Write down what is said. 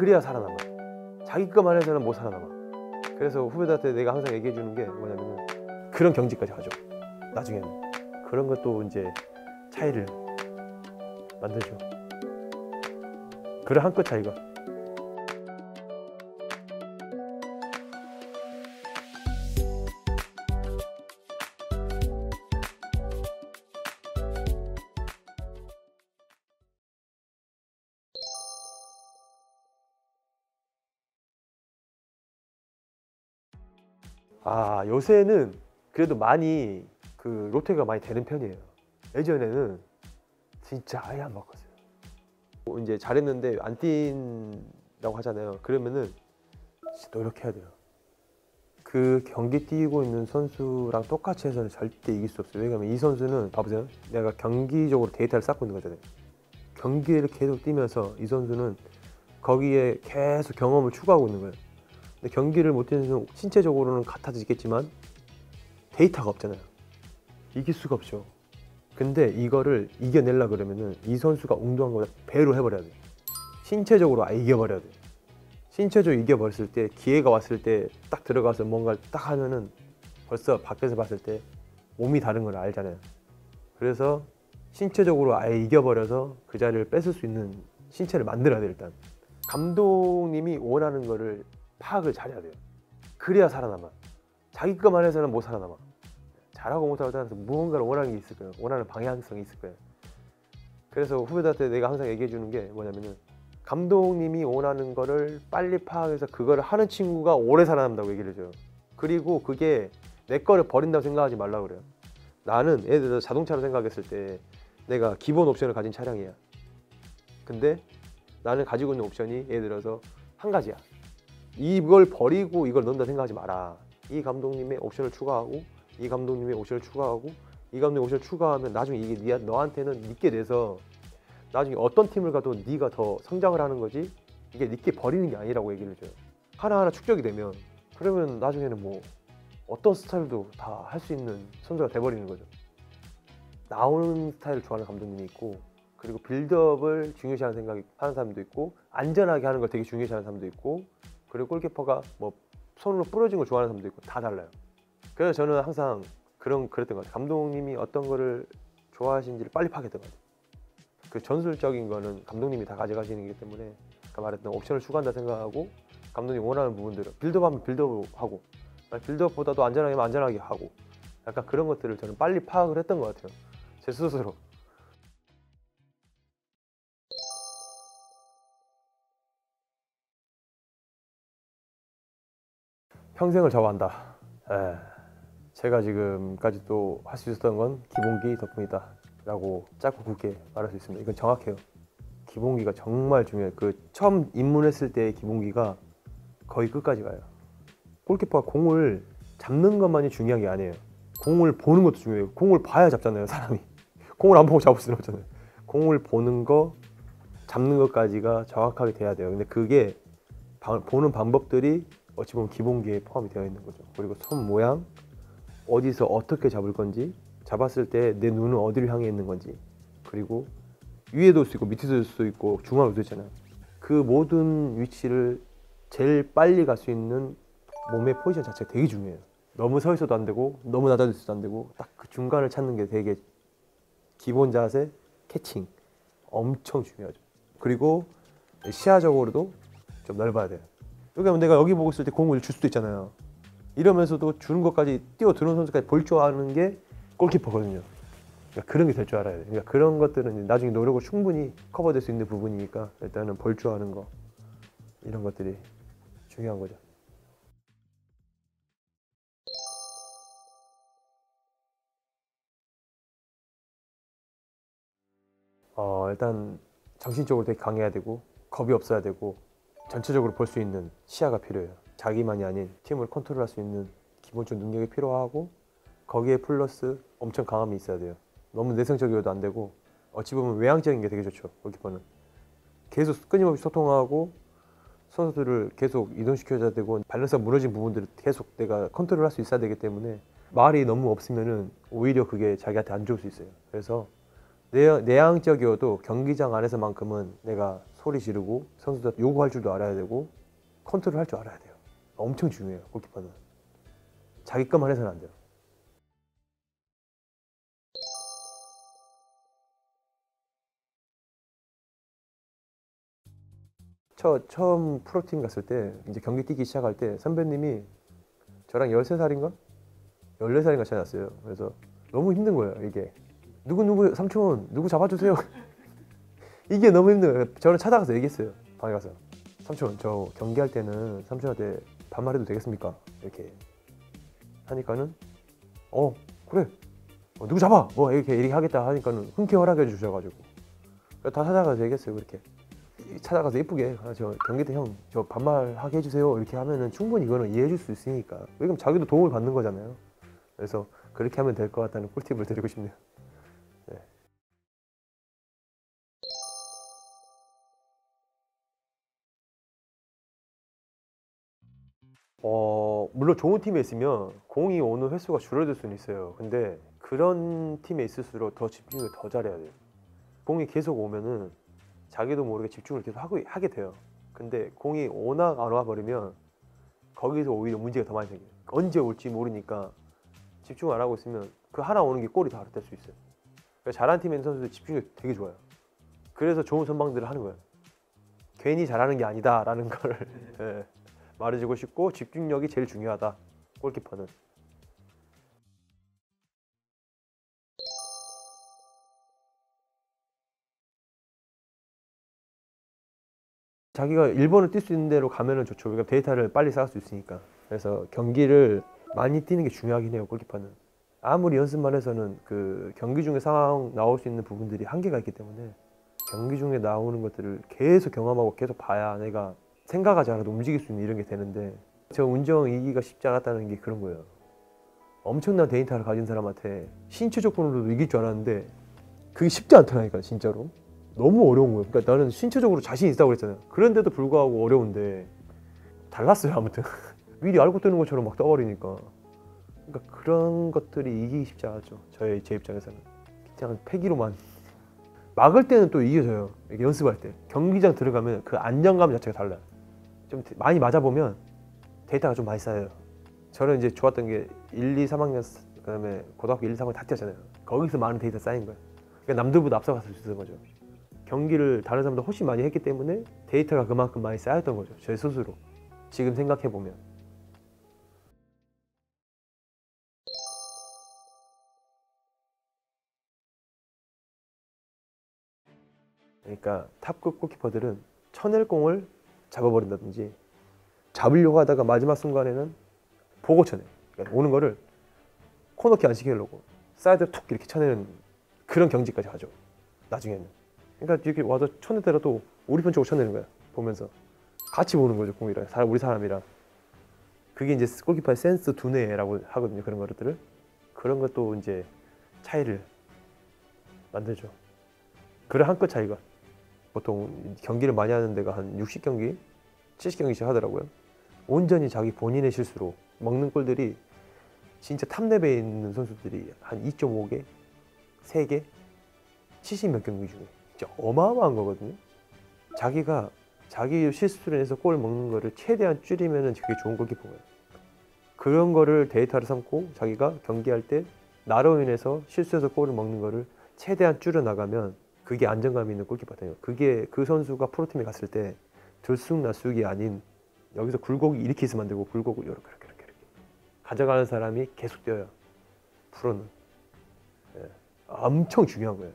그래야 살아남아. 자기 것만 해서는 못 살아남아. 그래서 후배들한테 내가 항상 얘기해 주는 게 뭐냐면은 그런 경지까지 가죠. 나중에는 그런 것도 이제 차이를 만들죠. 그런 한 끗 차이가. 아 요새는 그래도 많이 그 롯데가 많이 되는 편이에요. 예전에는 진짜 아예 안 바꿨어요. 뭐 이제 잘했는데 안 뛴다고 하잖아요. 그러면은 진짜 노력해야 돼요. 그 경기 뛰고 있는 선수랑 똑같이 해서는 절대 이길 수 없어요. 왜냐면 이 선수는 봐보세요. 내가 경기적으로 데이터를 쌓고 있는 거잖아요. 경기를 계속 뛰면서 이 선수는 거기에 계속 경험을 추구하고 있는 거예요. 경기를 못 뛰는 신체적으로는 같아지겠지만 데이터가 없잖아요. 이길 수가 없죠. 근데 이거를 이겨내려 그러면은 이 선수가 운동한 거보다 배로 해버려야 돼. 신체적으로 아 이겨버려야 돼. 신체적으로 이겨버렸을 때 기회가 왔을 때 딱 들어가서 뭔가 딱 하면은 벌써 밖에서 봤을 때 몸이 다른 걸 알잖아요. 그래서 신체적으로 아예 이겨버려서 그 자리를 뺏을 수 있는 신체를 만들어야 돼 일단. 감독님이 원하는 거를 파악을 잘해야 돼요. 그래야 살아남아. 자기 것만 해서는 못 살아남아. 잘하고 못하고 따라서 무언가를 원하는 게 있을 거예요. 원하는 방향성이 있을 거예요. 그래서 후배들한테 내가 항상 얘기해 주는 게 뭐냐면은 감독님이 원하는 거를 빨리 파악해서 그거를 하는 친구가 오래 살아남는다고 얘기를 해줘요. 그리고 그게 내 거를 버린다고 생각하지 말라고 그래요. 나는 예를 들어 자동차로 생각했을 때 내가 기본 옵션을 가진 차량이야. 근데 나는 가지고 있는 옵션이 예를 들어서 한 가지야. 이걸 버리고 이걸 넣는다 생각하지 마라. 이 감독님의 옵션을 추가하고 이 감독님의 옵션을 추가하고 이 감독님 옵션을 추가하면 나중에 이게 니- 너한테는 있게 돼서 나중에 어떤 팀을 가도 네가 더 성장을 하는 거지 이게 니께 버리는 게 아니라고 얘기를 해줘요. 하나하나 축적이 되면 그러면 나중에는 뭐 어떤 스타일도 다 할 수 있는 선수가 돼버리는 거죠. 나오는 스타일을 좋아하는 감독님이 있고 그리고 빌드업을 중요시하는 생각이 하는 사람도 있고 안전하게 하는 걸 되게 중요시하는 사람도 있고 그리고 골키퍼가 뭐 손으로 부러진 걸 좋아하는 사람도 있고 다 달라요. 그래서 저는 항상 그런 그랬던 것 같아요. 감독님이 어떤 거를 좋아하시는지를 빨리 파악했던 것 같아요. 그 전술적인 거는 감독님이 다 가져가시는 거기 때문에 아까 말했던 옵션을 추구한다 생각하고 감독님 원하는 부분들을 빌드업하면 빌드업 하고 아니, 빌드업보다도 안전하게 하면 안전하게 하고 약간 그런 것들을 저는 빨리 파악을 했던 것 같아요. 제 스스로. 평생을 저한다. 에, 제가 지금까지 또 할 수 있었던 건 기본기 덕분이다. 라고 짧고 굵게 말할 수 있습니다. 이건 정확해요. 기본기가 정말 중요해요. 그 처음 입문했을 때의 기본기가 거의 끝까지 가요. 골키퍼가 공을 잡는 것만이 중요한 게 아니에요. 공을 보는 것도 중요해요. 공을 봐야 잡잖아요, 사람이. 공을 안 보고 잡을 수는 없잖아요. 공을 보는 거, 잡는 것까지가 정확하게 돼야 돼요. 근데 그게 바- 보는 방법들이 어찌 보면 기본기에 포함이 되어 있는 거죠. 그리고 손 모양, 어디서 어떻게 잡을 건지, 잡았을 때 내 눈은 어디를 향해 있는 건지, 그리고 위에도 수 있고 밑에도 수 있고 중앙에도 있잖아요. 그 모든 위치를 제일 빨리 갈 수 있는 몸의 포지션 자체가 되게 중요해요. 너무 서 있어도 안 되고 너무 낮아 있어도 안 되고 딱 그 중간을 찾는 게 되게 기본 자세, 캐칭 엄청 중요하죠. 그리고 시야적으로도 좀 넓어야 돼요. 왜냐면 내가 여기 보고 있을 때 공을 줄 수도 있잖아요. 이러면서도 주는 것까지 뛰어 들어온 선수까지 볼 줄 아는 게 골키퍼거든요. 그러니까 그런 게 될 줄 알아야 돼요. 그러니까 그런 것들은 나중에 노력을 충분히 커버될 수 있는 부분이니까 일단은 볼 줄 아는 거 이런 것들이 중요한 거죠. 어, 일단 정신적으로 되게 강해야 되고 겁이 없어야 되고 전체적으로 볼 수 있는 시야가 필요해요. 자기만이 아닌 팀을 컨트롤할 수 있는 기본적 능력이 필요하고 거기에 플러스 엄청 강함이 있어야 돼요. 너무 내성적이어도 안 되고 어찌 보면 외향적인 게 되게 좋죠. 골키퍼는 계속 끊임없이 소통하고 선수들을 계속 이동시켜줘야 되고 밸런스가 무너진 부분들을 계속 내가 컨트롤할 수 있어야 되기 때문에 말이 너무 없으면은 오히려 그게 자기한테 안 좋을 수 있어요. 그래서 내, 내향적이어도 경기장 안에서만큼은 내가 소리 지르고 선수들 요구할 줄도 알아야 되고 컨트롤 할 줄 알아야 돼요. 엄청 중요해요. 골키퍼는 자기 것만 해서는 안 돼요. 저 처음 프로팀 갔을 때 이제 경기 뛰기 시작할 때 선배님이 저랑 13살인가? 14살인가 차이 났어요. 그래서 너무 힘든 거예요, 이게. 누구 누구 삼촌 누구 잡아주세요. 이게 너무 힘든 거예요. 저는 찾아가서 얘기했어요. 방에 가서. 삼촌 저 경기할 때는 삼촌한테 반말해도 되겠습니까? 이렇게. 하니까는 어 그래. 어, 누구 잡아? 뭐 이렇게 이렇게 하겠다 하니까는 흔쾌 허락해 주셔가지고. 다 찾아가서 얘기했어요 그렇게. 찾아가서 예쁘게. 아, 저 경기 때 형 저 반말하게 해주세요. 이렇게 하면은 충분히 이거는 이해해 줄 수 있으니까. 왜냐면 자기도 도움을 받는 거잖아요. 그래서 그렇게 하면 될 것 같다는 꿀팁을 드리고 싶네요 어 물론 좋은 팀에 있으면 공이 오는 횟수가 줄어들 수는 있어요 근데 그런 팀에 있을수록 더 집중을 더 잘해야 돼요 공이 계속 오면은 자기도 모르게 집중을 계속 하고 하게 돼요. 근데 공이 오나 안 와 버리면 거기서 오히려 문제가 더 많이 생겨요. 언제 올지 모르니까 집중 안 하고 있으면 그 하나 오는 게 골이 다 될 수 있어요. 그러니까 잘하는 팀에 있는 선수들 집중력이 되게 좋아요. 그래서 좋은 선방들을 하는 거예요. 괜히 잘하는 게 아니다라는 걸 예, 말해주고 싶고 집중력이 제일 중요하다. 골키퍼는. 자기가 1번을 뛸 수 있는 대로 가면은 좋죠. 그러니까 데이터를 빨리 쌓을 수 있으니까. 그래서 경기를 많이 뛰는 게 중요하긴 해요. 골키퍼는. 아무리 연습만 해서는 그 경기 중에 상황 나올 수 있는 부분들이 한계가 있기 때문에 경기 중에 나오는 것들을 계속 경험하고 계속 봐야 내가 생각하지 않아도 움직일 수 있는 이런 게 되는데 저 운정 이기가 쉽지 않았다는 게 그런 거예요. 엄청난 데이터를 가진 사람한테 신체 조건으로도 이길 줄 알았는데 그게 쉽지 않더라니까 진짜로. 너무 어려운 거예요. 그러니까 나는 신체적으로 자신 있다고 그랬잖아요. 그런데도 불구하고 어려운데 달랐어요. 아무튼 미리 알고 뜨는 것처럼 막 떠버리니까. 그러니까 그런 것들이 이기기 쉽지 않았죠. 저의 제 입장에서는 그냥 패기로만 막을 때는 또 이겨져요. 연습할 때 경기장 들어가면 그 안정감 자체가 달라요. 좀 많이 맞아 보면 데이터가 좀 많이 쌓여요. 저는 이제 좋았던 게 1, 2, 3학년 그다음에 고등학교 1, 2, 3학년 다 뛰었잖아요. 거기서 많은 데이터 쌓인 거예요. 그러니까 남들보다 앞서갔을 수 있는 거죠. 경기를 다른 사람보다 훨씬 많이 했기 때문에 데이터가 그만큼 많이 쌓였던 거죠. 제 스스로. 지금 생각해 보면. 그러니까 탑급 골키퍼들은 쳐낼 공을 잡아버린다든지 잡으려고 하다가 마지막 순간에는 보고 쳐내. 그러니까 오는 거를 코너킥 안 시키려고 사이드 툭 이렇게 쳐내는 그런 경지까지 가죠. 나중에는. 그러니까 이렇게 와서 쳐내더라도 우리 편 쪽으로 쳐내는 거야. 보면서 같이 보는 거죠 공이랑 우리 사람이랑. 그게 이제 골키퍼의 센스 두뇌라고 하거든요 그런 것들을. 그런 것도 이제 차이를 만들죠. 그래 한끗 차이가. 보통 경기를 많이 하는 데가 한 60경기, 70경기씩 하더라고요. 온전히 자기 본인의 실수로 먹는 골들이 진짜 탑레벨에 있는 선수들이 한 2.5개, 3개, 70몇 경기 중에 진짜 어마어마한 거거든요. 자기가 자기 실수를 해서 골 먹는 거를 최대한 줄이면은 그게 좋은 골키퍼예요. 그런 거를 데이터를 삼고 자기가 경기할 때 나로 인해서 실수해서 골을 먹는 거를 최대한 줄여 나가면 그게 안정감 있는 골키퍼 돼요. 그게 그 선수가 프로팀에 갔을 때 들쑥날쑥이 아닌 여기서 굴곡이 이렇게 안 되고 굴곡을 이렇게 이렇게 이렇게, 이렇게. 가져가는 사람이 계속 뛰어요. 프로는 예. 엄청 중요한 거예요.